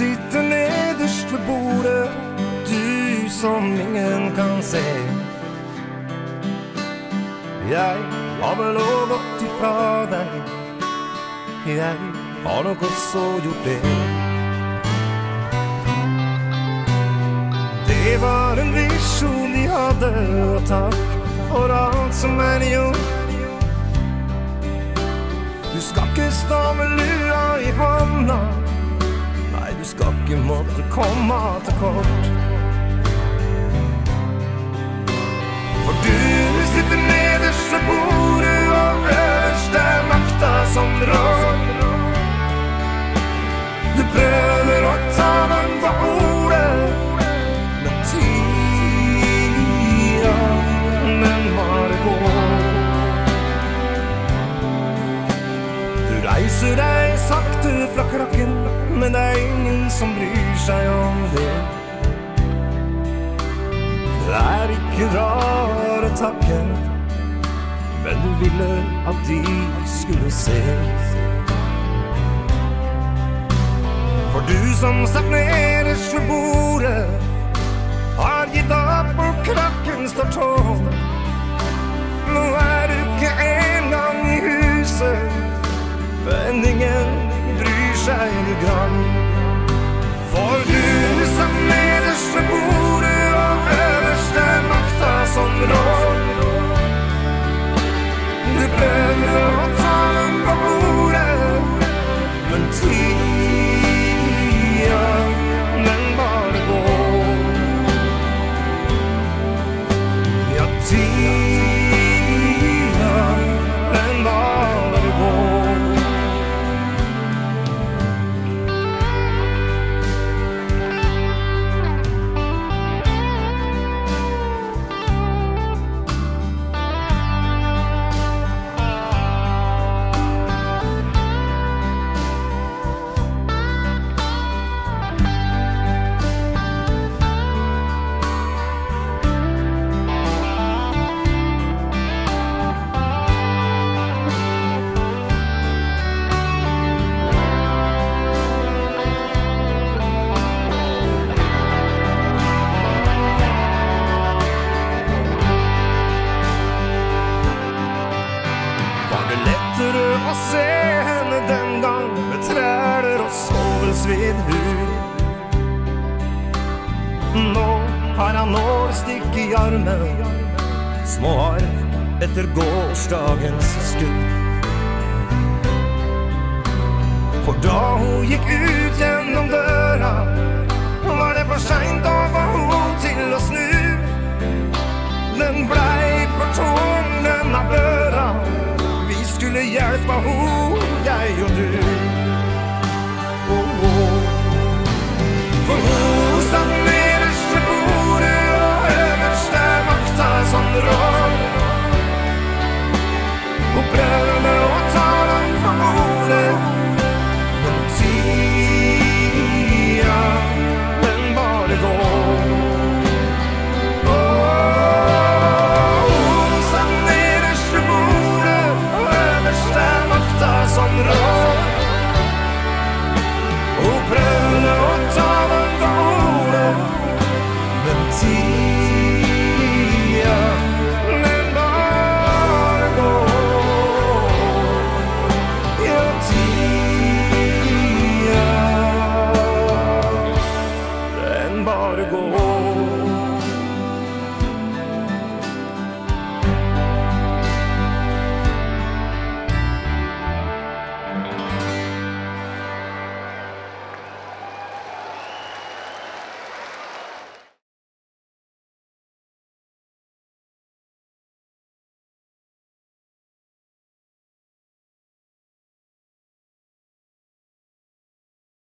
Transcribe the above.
sitter nederst ved bordet, du som ingen kan se. Jeg har vel òg gått ifra deg, jeg har nok også gjort det. Det var en visjon de hadde, og takk for alt som er gjort. Du skal ikke stå med lua i hånda. Skal ikke måtte komme til kort. For du reiser deg sakte fra krakken, men det er ingen som bryr seg om det. Det er ikke rare takken, men du ville at de skulle se. For du som satt nederst ved bordet, har gitt opp og krakken står tom. Nå er seg Svedhug. Nå har han årstikk i armen, små arr etter gårsdagens skudd. For da hun gikk ut gjennom døra, var det for seint, da var hun til å snu. Den blei for tung, denne børa. Vi skulle hjelpa ho, jeg og du.